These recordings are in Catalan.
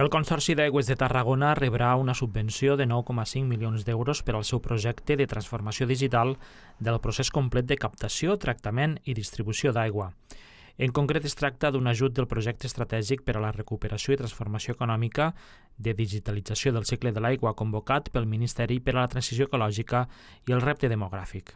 El Consorci d'Aigües de Tarragona rebrà una subvenció de 9,5 milions d'euros per al seu projecte de transformació digital del procés complet de captació, tractament i distribució d'aigua. En concret, es tracta d'un ajut del projecte estratègic per a la recuperació i transformació econòmica de digitalització del cicle de l'aigua convocat pel Ministeri per a la Transició Ecològica i el Repte Demogràfic.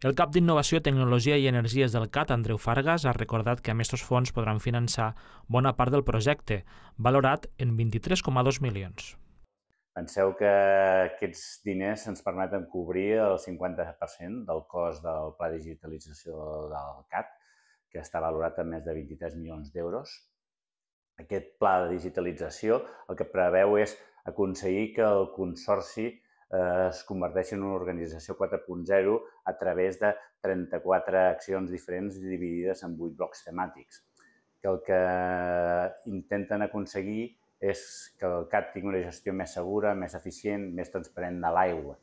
El cap d'Innovació, Tecnologia i Energies del CAT, Andreu Fargas, ha recordat que amb aquests fons podran finançar bona part del projecte, valorat en 23,2 milions. Penseu que aquests diners ens permeten cobrir el 50% del cost del pla de digitalització del CAT, que està valorat en més de 23 milions d'euros. Aquest pla de digitalització el que preveu és aconseguir que el Consorci es converteixi en una organització 4.0 a través de 34 accions diferents dividides en 8 blocs temàtics, que el que intenten aconseguir és que el CAT tingui una gestió més segura, més eficient, més transparent de l'aigua.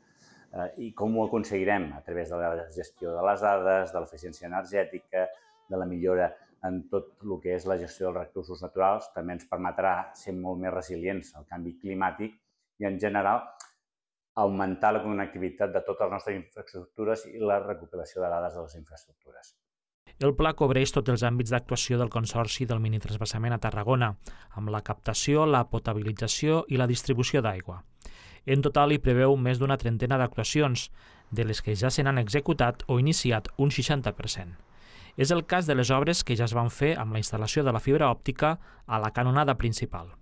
Eh, I com ho aconseguirem? A través de la gestió de les dades, de l'eficiència energètica, de la millora en tot el que és la gestió dels recursos naturals, també ens permetrà ser molt més resilients al canvi climàtic i, en general, augmentar la connectivitat de totes les nostres infraestructures i la recuperació de dades de les infraestructures. El pla cobreix tots els àmbits d'actuació del Consorci del minitransbassament a Tarragona, amb la captació, la potabilització i la distribució d'aigua. En total hi preveu més d'una trentena d'actuacions, de les que ja se n'han executat o iniciat un 60%. És el cas de les obres que ja es van fer amb la instal·lació de la fibra òptica a la canonada principal.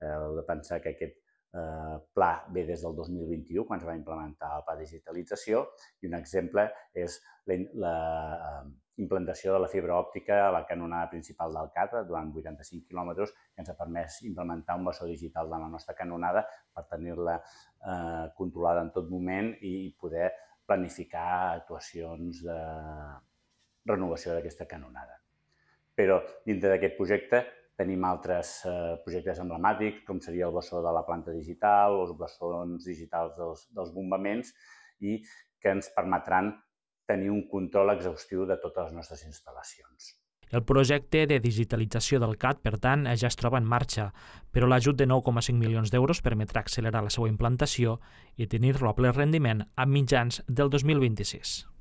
Heu de pensar que aquest eh, pla ve des del 2021, quan es va implementar el pla de digitalització, i un exemple és la, la eh, implantació de la fibra òptica a la canonada principal del CAT durant 85 quilòmetres, que ens ha permès implementar un bessó digital de la nostra canonada per tenir-la eh, controlada en tot moment i poder planificar actuacions de renovació d'aquesta canonada. Però dintre d'aquest projecte Tenim altres eh, projectes emblemàtics, com seria el bessó de la planta digital, els bessons digitals dels, dels bombaments, i que ens permetran tenir un control exhaustiu de totes les nostres instal·lacions. El projecte de digitalització del CAT, per tant, ja es troba en marxa, però l'ajut de 9,5 milions d'euros permetrà accelerar la seva implantació i tenir-lo a ple rendiment a mitjans del 2026.